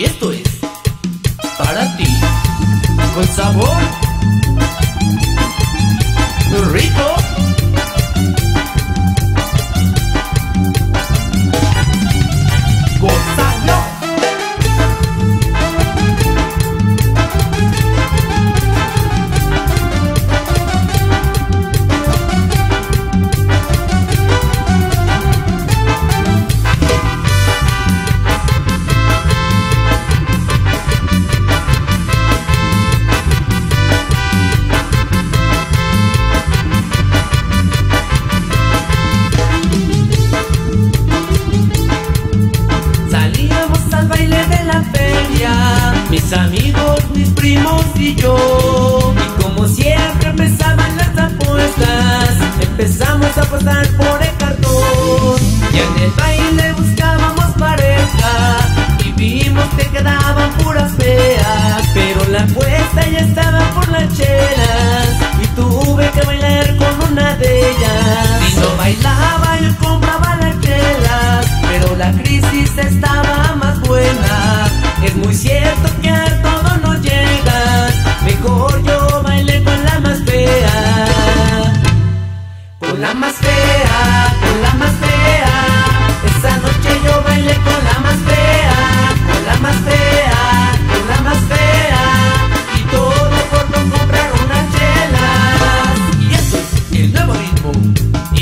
Y esto es para ti, con sabor mis amigos, mis primos y yo. Y como siempre empezaban las apuestas, empezamos a apostar por el cartón. Y en el baile buscábamos pareja y vimos que quedaban puras feas. Pero la apuesta ya estaba por las chelas y tuve que bailar con una de ellas. Y no bailaba,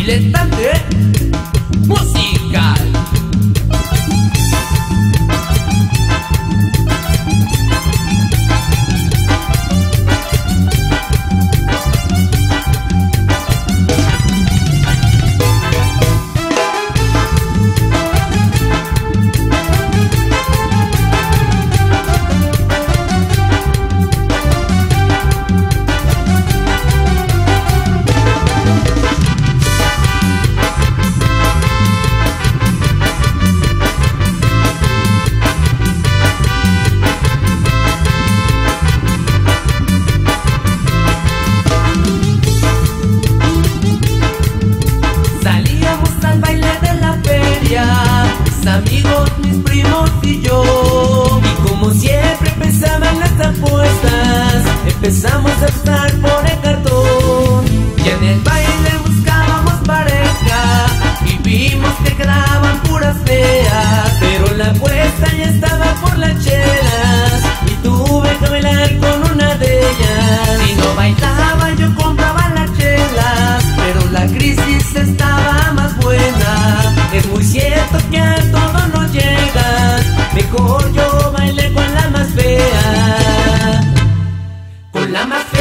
Diletante amigos, mis primos y yo. Namaste.